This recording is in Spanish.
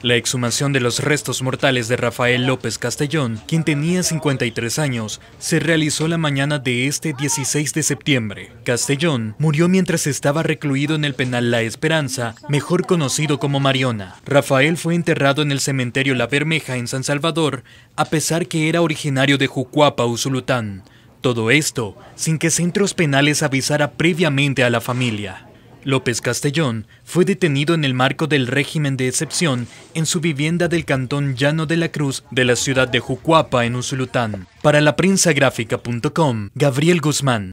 La exhumación de los restos mortales de Rafael López Castellón, quien tenía 53 años, se realizó la mañana de este 16 de septiembre. Castellón murió mientras estaba recluido en el penal La Esperanza, mejor conocido como Mariona. Rafael fue enterrado en el cementerio La Bermeja en San Salvador, a pesar que era originario de Jucuapa, Usulután. Todo esto sin que centros penales avisara previamente a la familia. López Castellón fue detenido en el marco del régimen de excepción en su vivienda del cantón Llano de la Cruz de la ciudad de Jucuapa en Usulután. Para la prensa Gabriel Guzmán.